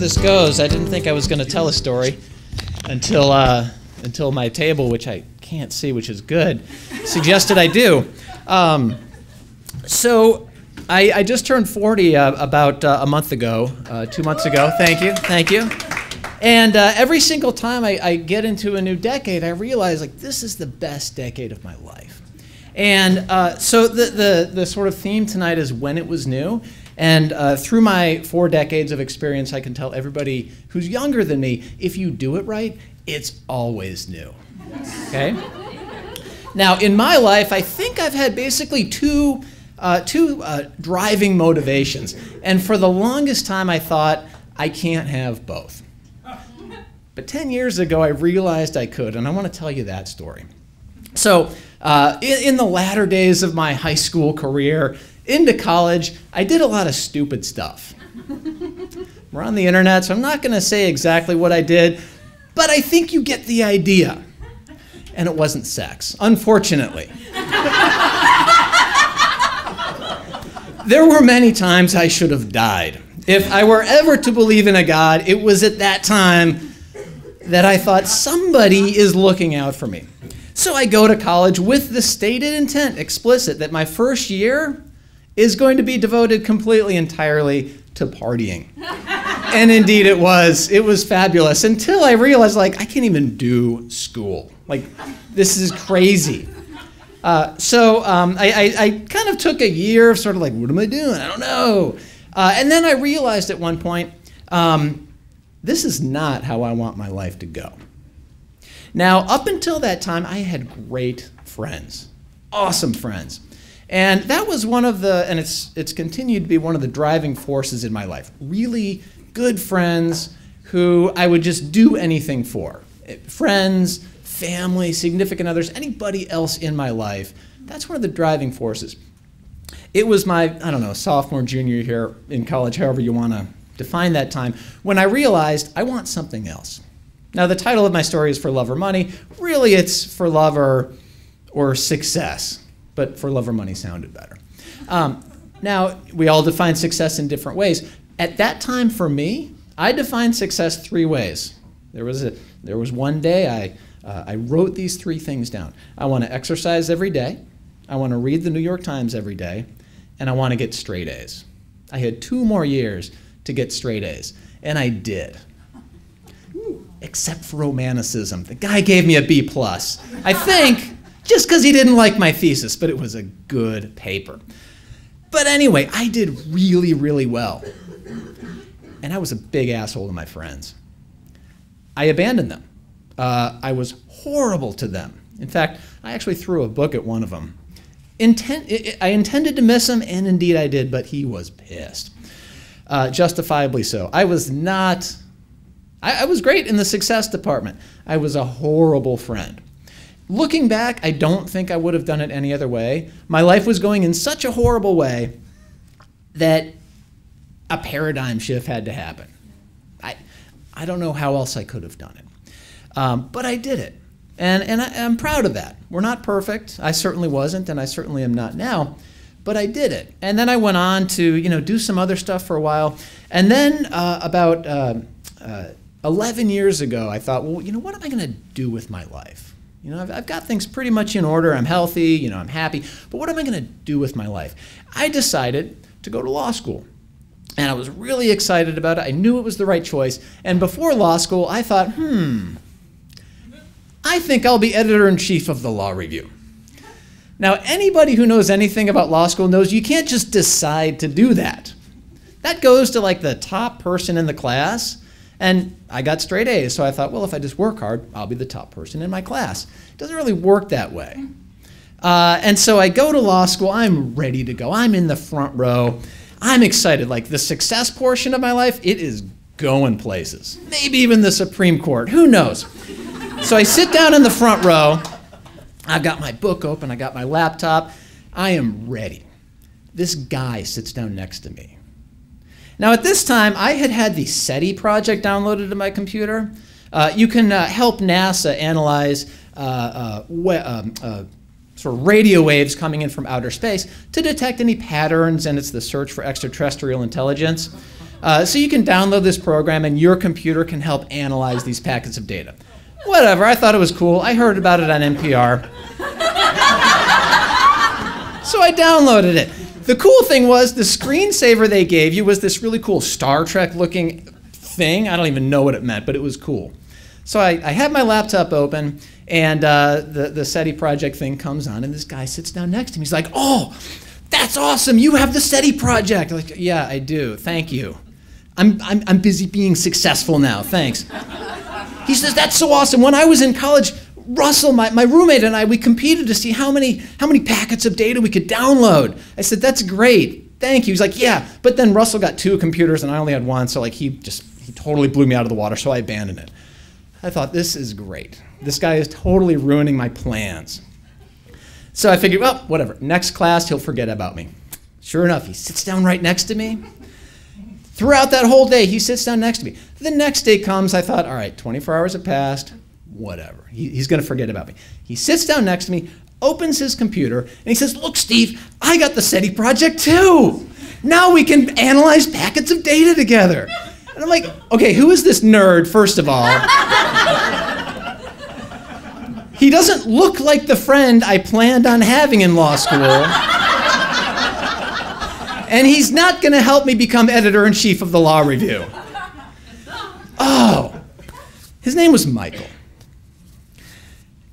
this goes. I didn't think I was going to tell a story until uh, until my table, which I can't see, which is good, suggested I do. Um, so I, I, just turned 40 uh, about uh, a month ago, uh, two months ago. Thank you, thank you. And uh, every single time I, I get into a new decade, I realize like this is the best decade of my life. And uh, so the, the, the sort of theme tonight is when it was new. And uh, through my four decades of experience, I can tell everybody who's younger than me if you do it right, it's always new. Okay? Now, in my life, I think I've had basically two, uh, two uh, driving motivations. And for the longest time, I thought, I can't have both. But 10 years ago, I realized I could, and I want to tell you that story. So, uh, in, in, the latter days of my high school career, into college, I did a lot of stupid stuff. We're on the internet, so I'm not going to say exactly what I did, but I think you get the idea. And it wasn't sex, unfortunately. there were many times I should have died. If I were ever to believe in a God, it was at that time that I thought somebody is looking out for me. So I go to college with the stated intent, explicit, that my first year is going to be devoted completely entirely to partying. and indeed it was. It was fabulous until I realized like I can't even do school. Like this is crazy. Uh, so um, I, I, I, kind of took a year of sort of like, what am I doing? I don't know. Uh, and then I realized at one point, um, this is not how I want my life to go. Now, up until that time, I had great friends, awesome friends. And that was one of the, and it's, it's continued to be one of the driving forces in my life. Really good friends who I would just do anything for. Eh, friends, family, significant others, anybody else in my life. That's one of the driving forces. It was my, I don't know, sophomore, junior year in college, however you want to define that time, when I realized I want something else. Now, the title of my story is For Love or Money. Really, it's For Love or, or Success but for love or money sounded better. Um, now, we all define success in different ways. At that time, for me, I defined success three ways. There was, a, there was one day I, uh, I wrote these three things down. I want to exercise every day, I want to read the New York Times every day, and I want to get straight A's. I had two more years to get straight A's, and I did. Except for romanticism. The guy gave me a B plus. I think just because he didn't like my thesis, but it was a good paper. But anyway, I did really, really well. And I was a big asshole to my friends. I abandoned them. Uh, I was horrible to them. In fact, I actually threw a book at one of them. Intent, I intended to miss him, and indeed I did, but he was pissed. Uh, justifiably so. I was not, I, I was great in the success department. I was a horrible friend. Looking back, I don't think I would have done it any other way. My life was going in such a horrible way that a paradigm shift had to happen. I, I don't know how else I could have done it. Um, but I did it. And, and I, am proud of that. We're not perfect. I certainly wasn't, and I certainly am not now. But I did it. And then I went on to you know, do some other stuff for a while. And then uh, about uh, uh, 11 years ago, I thought, well, you know, what am I going to do with my life? You know, I've, I've, got things pretty much in order. I'm healthy, you know, I'm happy. But what am I going to do with my life? I decided to go to law school. And I was really excited about it. I knew it was the right choice. And before law school, I thought, hmm, I think I'll be editor in chief of the Law Review. Now, anybody who knows anything about law school knows you can't just decide to do that. That goes to like the top person in the class and I got straight A's, so I thought, well, if I just work hard, I'll be the top person in my class. It doesn't really work that way. Uh, and so I go to law school, I'm ready to go. I'm in the front row. I'm excited. Like the success portion of my life, it is going places. Maybe even the Supreme Court, who knows? so I sit down in the front row. I've got my book open, I got my laptop. I am ready. This guy sits down next to me. Now, at this time, I had had the SETI project downloaded to my computer. Uh, you can uh, help NASA analyze uh, uh, um, uh, sort of radio waves coming in from outer space to detect any patterns, and it's the search for extraterrestrial intelligence. Uh, so you can download this program and your computer can help analyze these packets of data. Whatever, I thought it was cool. I heard about it on NPR. so I downloaded it. The cool thing was the screensaver they gave you was this really cool Star Trek looking thing. I don't even know what it meant, but it was cool. So I, I had my laptop open, and uh, the, the SETI project thing comes on, and this guy sits down next to me. He's like, Oh, that's awesome. You have the SETI project. I'm like, yeah, I do. Thank you. I'm, I'm, I'm busy being successful now. Thanks. He says, That's so awesome. When I was in college, Russell, my, my roommate, and I, we competed to see how many, how many packets of data we could download. I said, That's great. Thank you. He's like, Yeah. But then Russell got two computers and I only had one. So, like, he just, he totally blew me out of the water. So I abandoned it. I thought, This is great. This guy is totally ruining my plans. So I figured, well, whatever. Next class, he'll forget about me. Sure enough, he sits down right next to me. Throughout that whole day, he sits down next to me. The next day comes, I thought, all right, 24 hours have passed, whatever. He, he's going to forget about me. He sits down next to me, opens his computer, and he says, Look, Steve, I got the SETI project too. Now we can analyze packets of data together. And I'm like, okay, who is this nerd, first of all? he doesn't look like the friend I planned on having in law school and he's not going to help me become editor in chief of the Law Review. Oh, his name was Michael.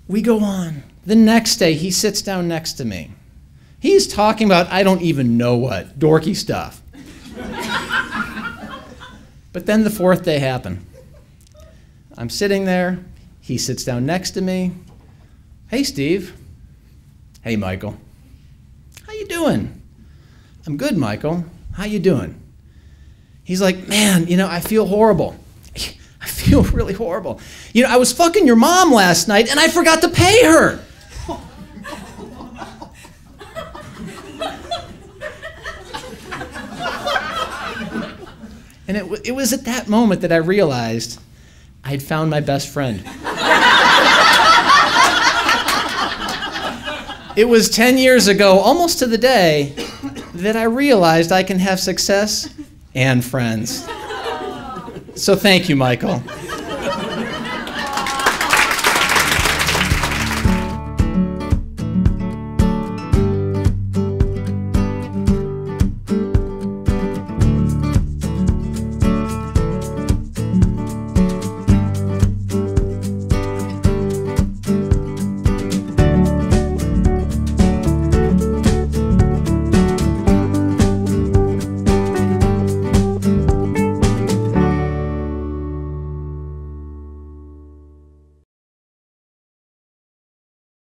We go on. The next day, he sits down next to me. He's talking about I don't even know what, dorky stuff. but then the fourth day happened. I'm sitting there. He sits down next to me. Hey, Steve. Hey, Michael. How you doing? I'm good, Michael. How you doing? He's like, man, you know, I feel horrible. Feel really horrible. You know, I was fucking your mom last night and I forgot to pay her. and it, it was at that moment that I realized I had found my best friend. it was 10 years ago, almost to the day, that I realized I can have success and friends. So thank you, Michael.